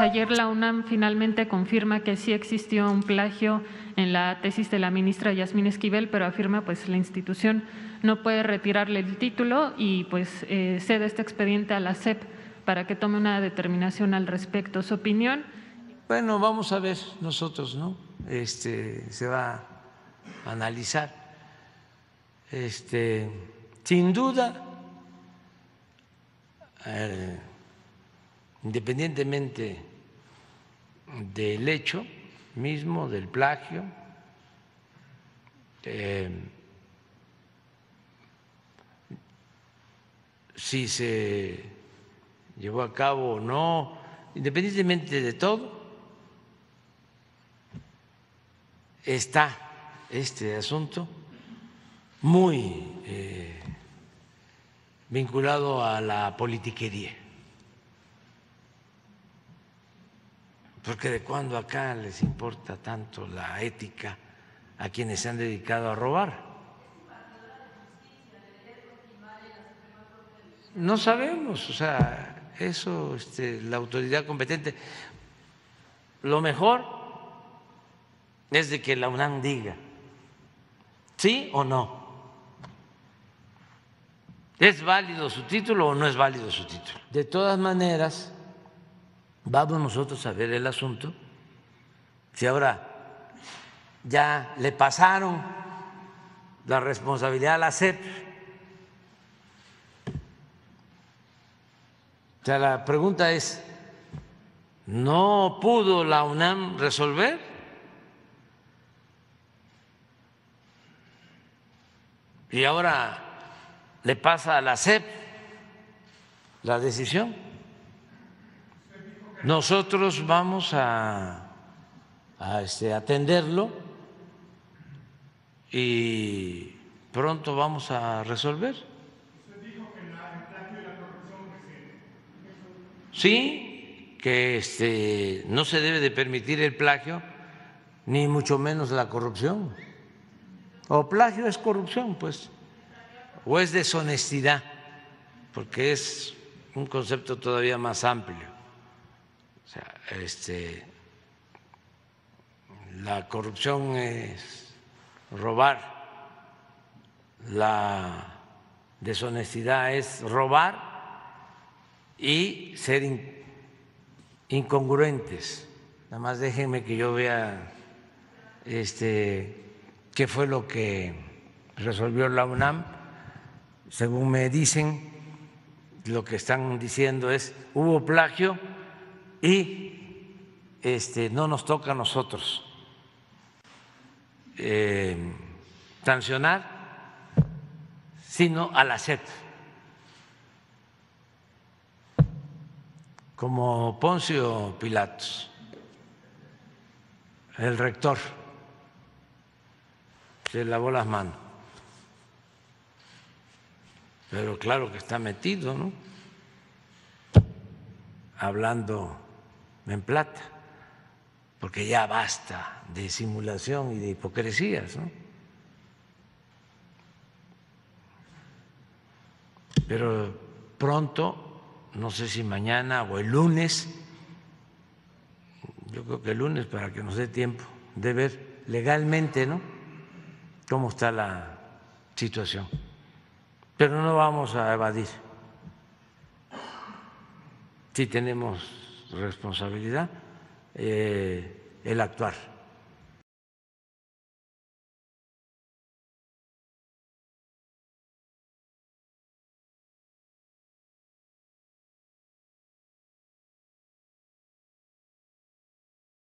ayer la UNAM finalmente confirma que sí existió un plagio en la tesis de la ministra Yasmín Esquivel, pero afirma pues la institución no puede retirarle el título y pues eh, cede este expediente a la SEP para que tome una determinación al respecto. Su opinión. Bueno, vamos a ver nosotros, ¿no? Este se va a analizar. Este, sin duda, eh, independientemente del hecho mismo, del plagio, eh, si se llevó a cabo o no, independientemente de todo, está este asunto muy eh, vinculado a la politiquería. Porque de cuando acá les importa tanto la ética a quienes se han dedicado a robar. No sabemos, o sea, eso este, la autoridad competente. Lo mejor es de que la UNAM diga, ¿sí o no? ¿Es válido su título o no es válido su título? De todas maneras, vamos nosotros a ver el asunto. Si ahora ya le pasaron la responsabilidad a la SEP, o sea, la pregunta es, ¿no pudo la UNAM resolver? Y ahora le pasa a la SEP la decisión. Nosotros vamos a, este, atenderlo y pronto vamos a resolver. Sí, que este, no se debe de permitir el plagio, ni mucho menos la corrupción. O plagio es corrupción, pues o es deshonestidad, porque es un concepto todavía más amplio. Este, la corrupción es robar, la deshonestidad es robar y ser incongruentes. Nada más déjenme que yo vea este, qué fue lo que resolvió la UNAM según me dicen, lo que están diciendo es hubo plagio y este, no nos toca a nosotros eh, sancionar, sino a la SEP. Como Poncio Pilatos, el rector, se lavó las manos pero claro que está metido, ¿no? Hablando en plata, porque ya basta de simulación y de hipocresías, ¿no? Pero pronto, no sé si mañana o el lunes, yo creo que el lunes para que nos dé tiempo de ver legalmente, ¿no? Cómo está la situación pero no vamos a evadir. Sí tenemos responsabilidad eh, el actuar.